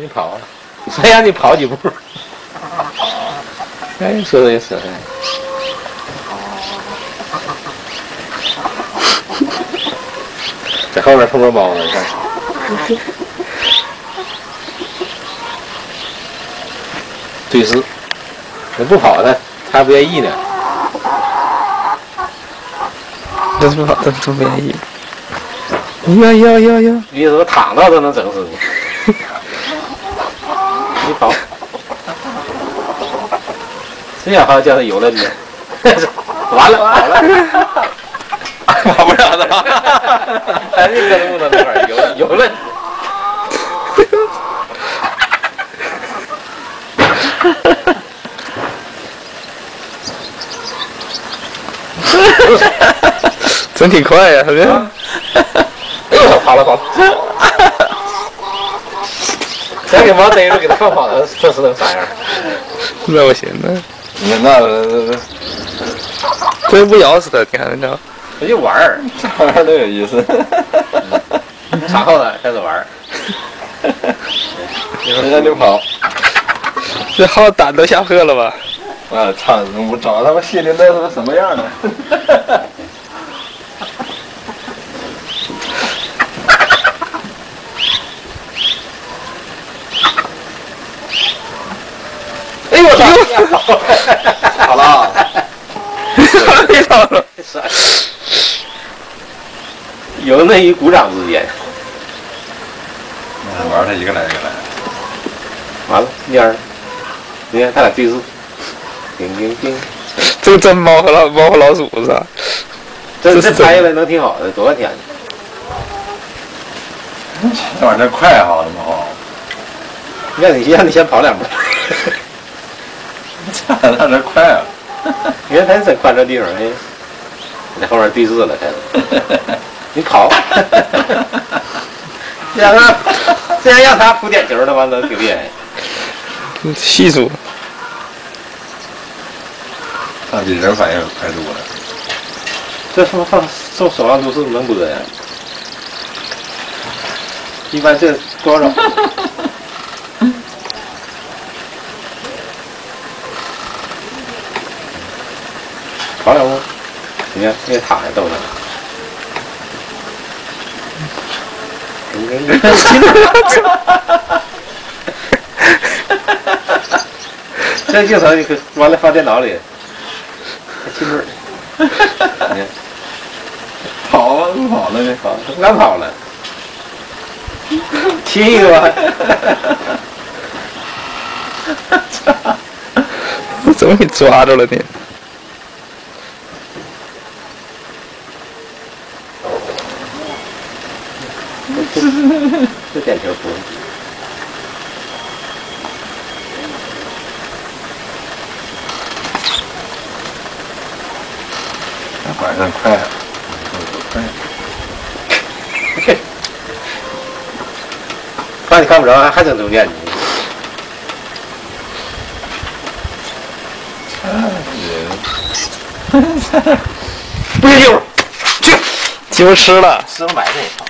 你跑啊！谁让你跑几步？哎，说的也是。在后面偷摸猫呢，你看。对视，你不跑他，他不愿意呢。真不跑，真真不愿意。呀呀呀呀！你怎么躺着都能整死你。你跑，这样好叫他游了你，完了完了，跑不了了，还是搁路呢那块游游了。真挺 快呀，他这。哎呦，跑了跑了。再给猫逮住，给它放跑了，这是能啥样？那不行，那那那那，这不咬死它，你看那，那就玩儿，玩儿都有意思。产后了开始玩儿，人家就跑，这号胆都吓破了吧？啊，操！我找他们心里那是什么样的？哎呦我操！好了，别跑了，有那一鼓掌之间，玩他一个来一个来。完了蔫儿，你看他俩对视，叮叮叮，这个真猫和老猫和老鼠是吧？这这拍下来能挺好的，多少天？这玩意儿快哈，这猫，让你让你先跑两步，这那这快啊！你看他真宽这地方，哎，在后面对视了，开始，你跑，这样让这样让他扑点球的话，能挺厉害。细数，那比人反应快多了。这放放送守望都是能播呀？一般这多少？跑两步，你看这躺下逗他。这镜头你可完了放电脑里，还亲嘴儿。你看。跑啊，不跑了呢？跑，刚跑了，亲一个吧。怎么给抓着了呢？这点球不？这反应快啊！快。怕你看不着，还还整中间呢。不是丢，去，鸡巴吃了，师傅埋汰。